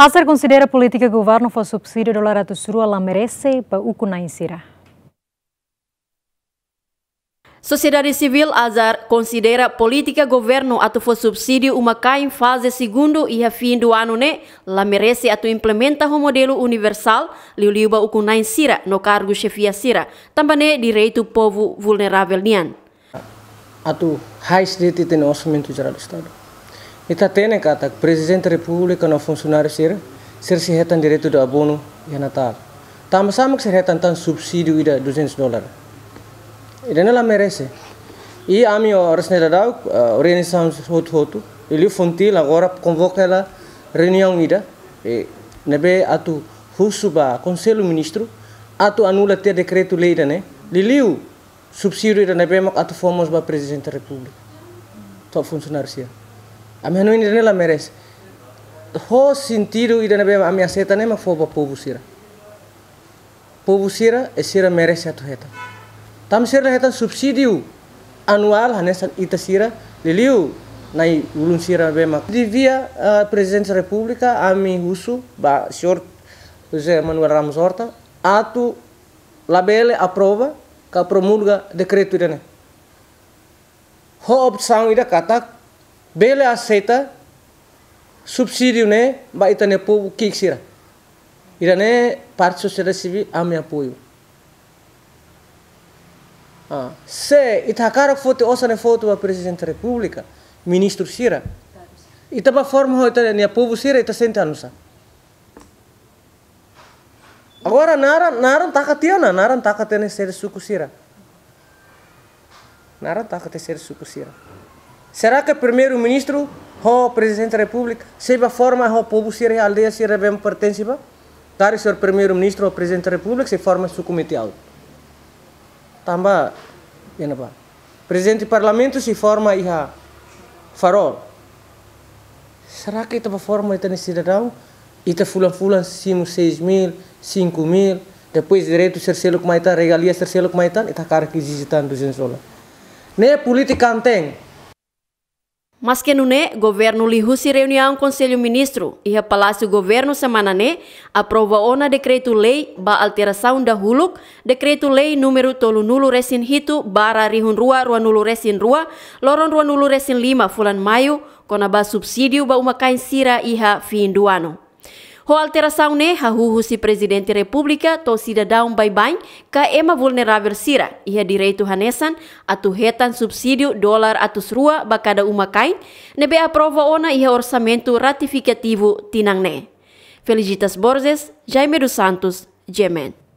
Acer considera política governo for subsídio do larato surua la merece para uku na insira. Sociedade civil Azar considera política governo atau for subsídio uma em fase segundo e a fim do ano ne la merece atu implementa o modelo universal liu liu ba uku nain sira no cargo chefia sira tambane direito povo vulnerável nian. Atu hais de tem orçamento geral do estado. Ita tene kata da república no funcionário sira ser se retan direito do abono e natal. Tama sama que se retan tan subsídio ida 200 dólares. Ida la merece. E a minha resneda da organização hotu hotu, ele fontil agora convoca ela reunião ida e nebe atu husuba conselho ministro atu anula ter decreto lei da né liliu subsídio da nebe mak atu fomos ba presidente da república. Top sia. A minha noite ela merece. Ho sentido ida nebe a minha seta né mak foba povo sira. Povo sira e sira merece atu heta. Tam sira heta subsídio anual hanesan ita sira liliu nai ulun sira bema devia a uh, república ami husu ba senhor José Manuel Ramos Horta atu labele aprova ka promulga decreto ho opção ida kata bele aceita subsídio ne ba itane povo sira ida ne parte sociedade civil ami apoio Ah. Se itakara foto osane foto wa presidente da república, ministro Sira. Ita ba forma ho ita nia povo Sira ita sente anusa. Agora naran naran takatiana, naran takatene ser suku Sira. Naran takate ser suku Sira. Será que o primeiro-ministro ou o presidente da República sabe a forma como o povo se a aldeia se bem participa? Dar o primeiro-ministro ou presidente da República se forma seu comitê alto. Tamba, Yenaba. Presidente do parlamento se forma a farol. Será que esta forma está nesse cidadão? E está fulan-fulan 5, 6 mil, 5 mil. Depois direito terceiro que mais está, regalia terceiro que mais está. Está cara que exige tanto, gente. Nem a política não tem. Mas que né, governo lihusi reunião conselho ministro e a palácio governo semana né aprova ona decreto lei ba alteração da huluk decreto lei número tolu nulu resin hitu bara rihun rua rua nulu resin rua loron rua nulu resin lima fulan maio kona ba subsídio ba uma kain sira iha fim do ano. Ho alteração ne hahuhu si presidente república to cidadão bai-bai ka ema vulnerável sira iha direito hanesan atu hetan subsídio dolar atus rua bakada uma kain nebe aprova ona iha orçamento ratificativo tinang ne. Felicitas Borges, Jaime dos Santos, Gemen.